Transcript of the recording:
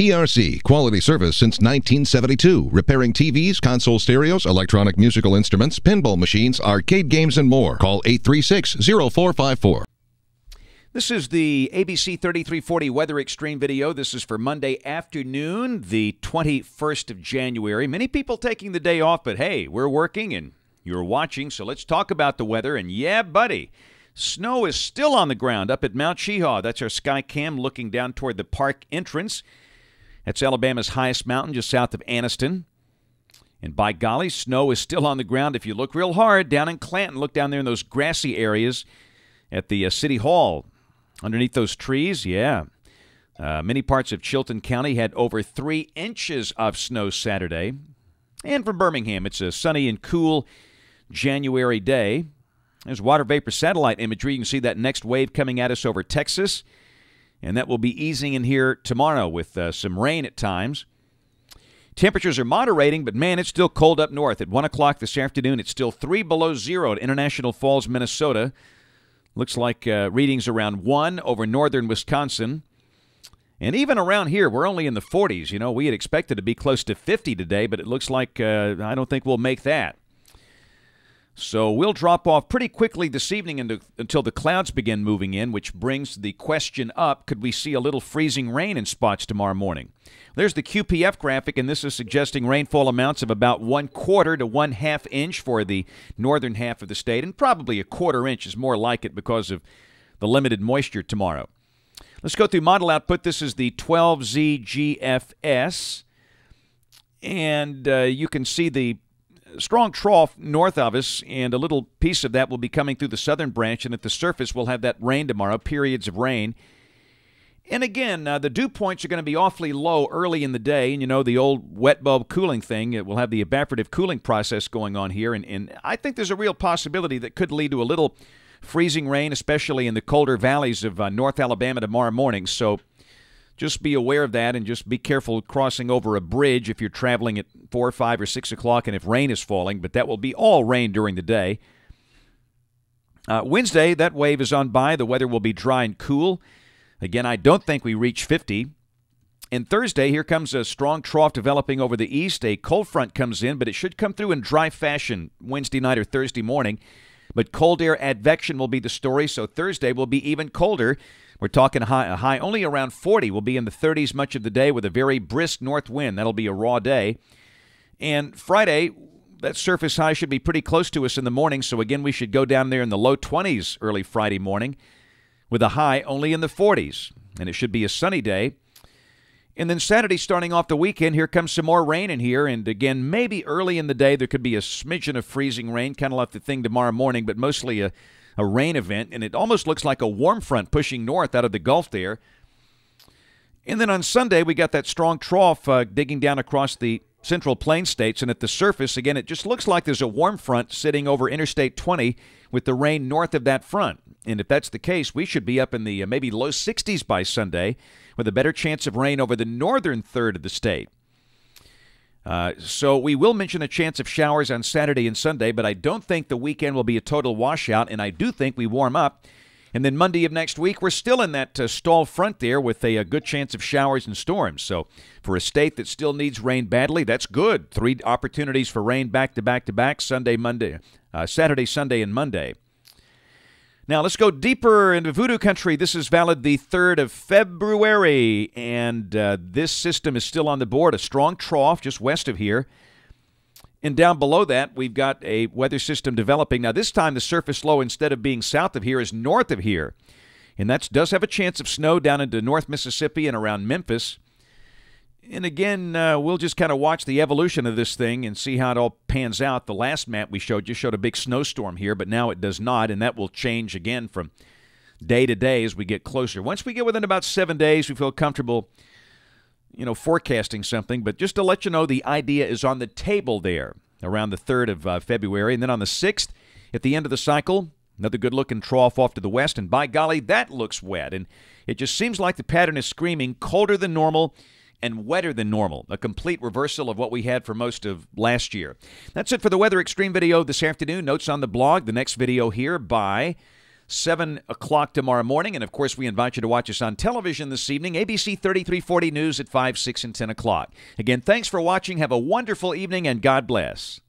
ERC, quality service since 1972, repairing TVs, console stereos, electronic musical instruments, pinball machines, arcade games, and more. Call 836 0454. This is the ABC 3340 Weather Xtreme video. This is for Monday afternoon, the 21st of January. Many people taking the day off, but hey, we're working and you're watching, so let's talk about the weather. And yeah, buddy, snow is still on the ground up at Mount Cheaha. That's our sky cam looking down toward the park entrance. That's Alabama's highest mountain just south of Anniston. And by golly, snow is still on the ground. If you look real hard down in Clanton, look down there in those grassy areas at the uh, City Hall Underneath those trees, yeah. Uh, many parts of Chilton County had over three inches of snow Saturday. And from Birmingham, it's a sunny and cool January day. There's water vapor satellite imagery. You can see that next wave coming at us over Texas. And that will be easing in here tomorrow with uh, some rain at times. Temperatures are moderating, but man, it's still cold up north. At 1 o'clock this afternoon, it's still 3 below zero at International Falls, Minnesota. Looks like uh, readings around one over northern Wisconsin. And even around here, we're only in the 40s. You know, we had expected to be close to 50 today, but it looks like uh, I don't think we'll make that. So we'll drop off pretty quickly this evening into, until the clouds begin moving in, which brings the question up could we see a little freezing rain in spots tomorrow morning? There's the QPF graphic, and this is suggesting rainfall amounts of about one quarter to one half inch for the northern half of the state, and probably a quarter inch is more like it because of the limited moisture tomorrow. Let's go through model output. This is the 12ZGFS, and uh, you can see the strong trough north of us, and a little piece of that will be coming through the southern branch, and at the surface we'll have that rain tomorrow, periods of rain. And again, uh, the dew points are going to be awfully low early in the day, and you know the old wet bulb cooling thing. It will have the evaporative cooling process going on here, and, and I think there's a real possibility that could lead to a little freezing rain, especially in the colder valleys of uh, North Alabama tomorrow morning. So just be aware of that, and just be careful crossing over a bridge if you're traveling at four, or five, or six o'clock, and if rain is falling. But that will be all rain during the day. Uh, Wednesday, that wave is on by. The weather will be dry and cool. Again, I don't think we reach 50. And Thursday, here comes a strong trough developing over the east. A cold front comes in, but it should come through in dry fashion Wednesday night or Thursday morning. But cold air advection will be the story, so Thursday will be even colder. We're talking high, a high only around 40. We'll be in the 30s much of the day with a very brisk north wind. That'll be a raw day. And Friday, that surface high should be pretty close to us in the morning, so again, we should go down there in the low 20s early Friday morning with a high only in the 40s. And it should be a sunny day. And then Saturday, starting off the weekend, here comes some more rain in here. And again, maybe early in the day, there could be a smidgen of freezing rain, kind of like the thing tomorrow morning, but mostly a, a rain event. And it almost looks like a warm front pushing north out of the Gulf there. And then on Sunday, we got that strong trough uh, digging down across the central plain states. And at the surface, again, it just looks like there's a warm front sitting over Interstate 20 with the rain north of that front. And if that's the case, we should be up in the uh, maybe low 60s by Sunday with a better chance of rain over the northern third of the state. Uh, so we will mention a chance of showers on Saturday and Sunday, but I don't think the weekend will be a total washout, and I do think we warm up. And then Monday of next week, we're still in that uh, stall front there with a, a, good chance of showers and storms. So for a state that still needs rain badly, that's good. Three opportunities for rain back to back to back Sunday, Monday, uh, Saturday, Sunday, and Monday. Now let's go deeper into voodoo country. This is valid the 3rd of February, and uh, this system is still on the board. A strong trough just west of here. And down below that, we've got a weather system developing. Now, this time the surface low, instead of being south of here, is north of here. And that does have a chance of snow down into North Mississippi and around Memphis. And again, uh, we'll just kind of watch the evolution of this thing and see how it all pans out. The last map we showed just showed a big snowstorm here, but now it does not, and that will change again from day to day as we get closer. Once we get within about seven days, we feel comfortable, you know, forecasting something. But just to let you know, the idea is on the table there around the 3rd of uh, February. And then on the 6th, at the end of the cycle, another good looking trough off to the west. And by golly, that looks wet. And it just seems like the pattern is screaming colder than normal and wetter than normal, a complete reversal of what we had for most of last year. That's it for the Weather Xtreme video this afternoon. Notes on the blog. The next video here by 7 o'clock tomorrow morning. And of course, we invite you to watch us on television this evening, ABC 3340 News at 5, 6, and 10 o'clock. Again, thanks for watching. Have a wonderful evening, and God bless.